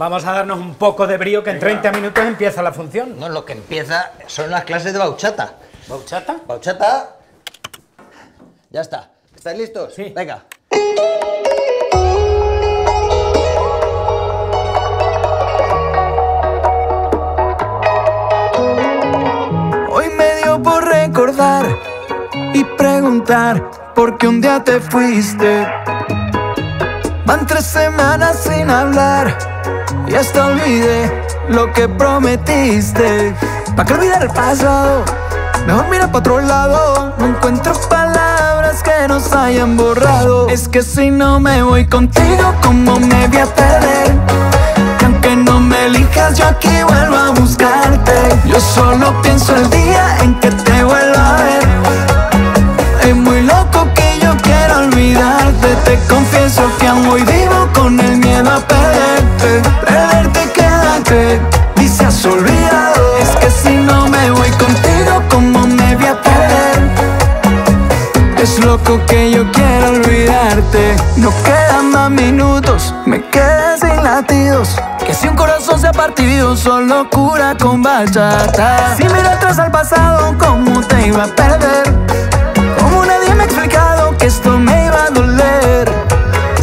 Vamos a darnos un poco de brío que en 30 minutos empieza la función. No, lo que empieza son las clases de bauchata. ¿Bauchata? Bauchata. Ya está. ¿Estáis listos? Sí. Venga. Hoy me dio por recordar y preguntar por qué un día te fuiste. Van tres semanas sin hablar y hasta olvidé lo que prometiste. ¿Para qué olvidar el pasado? Mejor mira para otro lado. No encuentro palabras que nos hayan borrado. Es que si no me voy contigo, ¿cómo me voy a perder? Que aunque no me elijas, yo aquí vuelvo a buscarte. Yo solo pienso el día Te confieso que aún hoy vivo con el miedo a perderte. Perderte quédate has olvidado. Es que si no me voy contigo, ¿cómo me voy a perder? Es loco que yo quiero olvidarte. No quedan más minutos, me quedé sin latidos. Que si un corazón se ha partido, solo cura con bachata. Si miro atrás al pasado, ¿cómo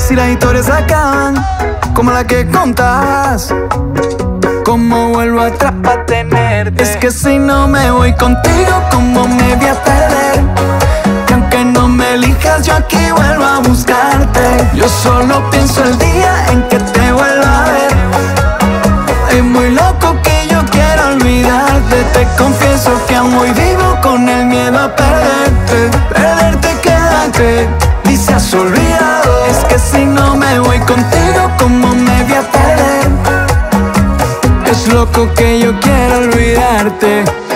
Si las historias acaban, como la que contabas. ¿Cómo vuelvo atrás para tenerte? Es que si no me voy contigo, ¿cómo me voy a perder? Que aunque no me elijas, yo aquí vuelvo a buscarte. Yo solo pienso el día en que te vuelva a ver. Es muy loco que yo quiero olvidarte. Te confieso que aún hoy vivo con el miedo a perderte. Perderte quédate y se has contigo, ¿cómo me voy a perder? Es loco que yo quiero olvidarte.